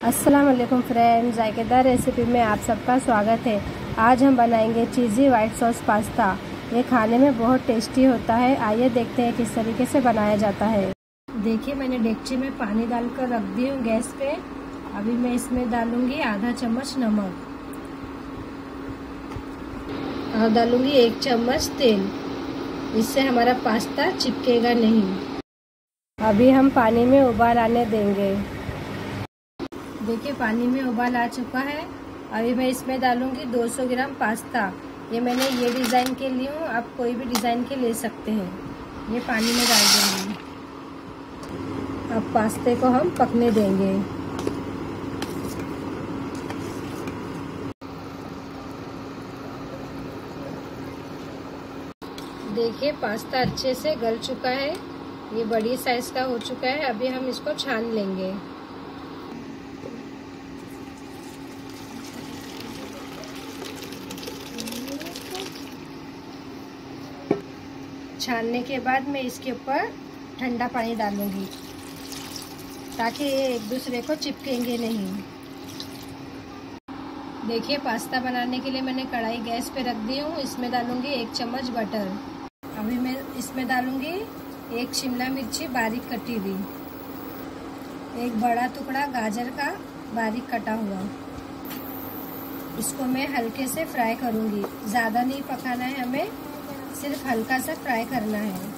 अस्सलाम वालेकुम friends जायकेदार recipe में आप सबका स्वागत है। आज हम बनाएँगे चीज़ी वाइट सॉस पास्ता ये खाने में बहुत टेस्टी होता है। आइए देखते हैं किस तरीके से बनाया जाता है। देखिए, मैंने डेगची में पानी डालकर रख दी हूँ गैस पे। अभी मैं इसमें डालूँगी आधा चम्मच नमक। और डालूँगी एक चम्मच तेल। इससे हमारा पास्ता चिपकेगा नहीं। अभी हम पानी में उबाल आने देंगे। देखिए, पानी में उबाल आ चुका है। अभी मैं इसमें डालूँगी 200 ग्राम पास्ता। ये मैंने ये डिज़ाइन के लिए हूँ, आप कोई भी डिज़ाइन के ले सकते हैं। ये पानी में डाल देंगे। अब पास्ते को हम पकने देंगे। देखिए, पास्ता अच्छे से गल चुका है। ये बड़ी साइज़ का हो चुका है। अभी हम इसको छान लेंगे। छानने के बाद मैं इसके ऊपर ठंडा पानी डालूँगी, ताकि ये एक दूसरे को चिपकेंगे नहीं। देखिए, पास्ता बनाने के लिए मैंने कढ़ाई गैस पे रख दी हूँ। इसमें डालूँगी एक चम्मच बटर। अभी मैं इसमें डालूँगी एक शिमला मिर्ची बारीक कटी हुई। एक बड़ा टुकड़ा गाजर का बारीक कटा हुआ। इसको मैं हल्के से फ्राई करूँगी। ज़्यादा नहीं पकाना है हमें। सिर्फ़ हल्का सा फ्राई करना है।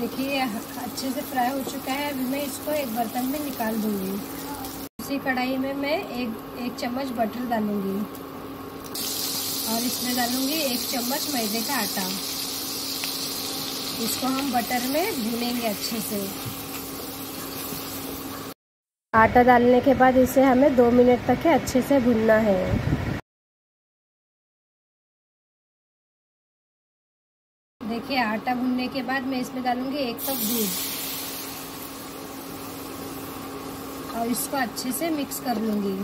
देखिए अच्छे से फ्राई हो चुका है। अभी मैं इसको एक बर्तन में निकाल दूँगी। उसी कढ़ाई में मैं एक एक चम्मच बटर डालूँगी। और इसमें डालूँगी एक चम्मच मैदे का आटा। इसको हम बटर में भूनेंगे अच्छे से। आटा डालने के बाद इसे हमें दो मिनट तक अच्छे से भुनना है। देखिए, आटा भुनने के बाद मैं इसमें डालूँगी एक कप दूध। और इसको अच्छे से मिक्स कर लूँगी।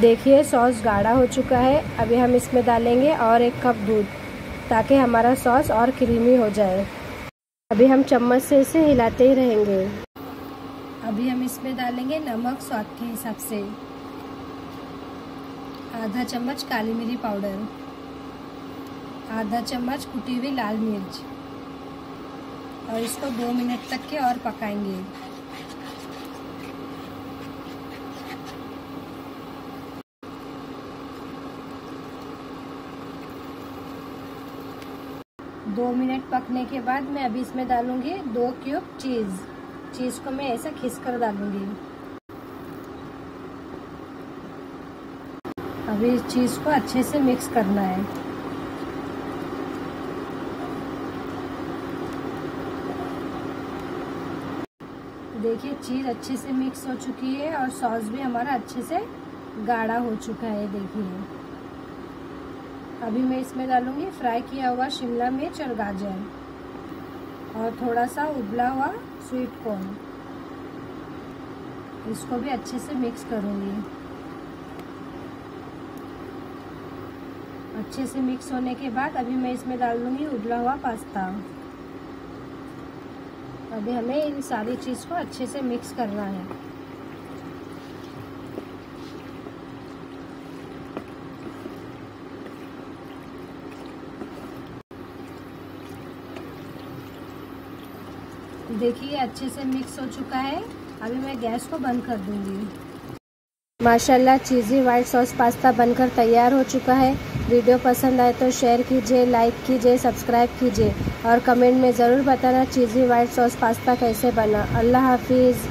देखिए, सॉस गाढ़ा हो चुका है। अभी हम इसमें डालेंगे और एक कप दूध, ताकि हमारा सॉस और क्रीमी हो जाए। अभी हम चम्मच से इसे हिलाते ही रहेंगे। अभी हम इसमें डालेंगे नमक स्वाद के हिसाब से। आधा चम्मच काली मिरी पाउडर। आधा चम्मच कुटी हुई लाल मिर्च। और इसको दो मिनट तक के और पकाएँगे। दो मिनट पकने के बाद मैं अभी इसमें डालूँगी दो क्यूब चीज़। चीज़ को मैं ऐसा खिस कर डालूँगी। अभी इस चीज़ को अच्छे से मिक्स करना है। देखिए, चीज़ अच्छे से मिक्स हो चुकी है और सॉस भी हमारा अच्छे से गाढ़ा हो चुका है, देखिए। अभी मैं इसमें डालूँगी फ्राई किया हुआ शिमला मिर्च और गाजर। और थोड़ा सा उबला हुआ स्वीट कॉर्न। इसको भी अच्छे से मिक्स करूँगी। अच्छे से मिक्स होने के बाद अभी मैं इसमें डाल दूँगी उबला हुआ पास्ता। अभी हमें इन सारी चीज़ को अच्छे से मिक्स करना है। देखिए, अच्छे से मिक्स हो चुका है। अभी मैं गैस को बंद कर दूँगी। माशाल्लाह चीज़ी वाइट सॉस पास्ता बनकर तैयार हो चुका है। वीडियो पसंद आए तो शेयर कीजिए लाइक कीजिए सब्सक्राइब कीजिए और कमेंट में ज़रूर बताना चीज़ी वाइट सॉस पास्ता कैसे बना। अल्लाह हाफिज़।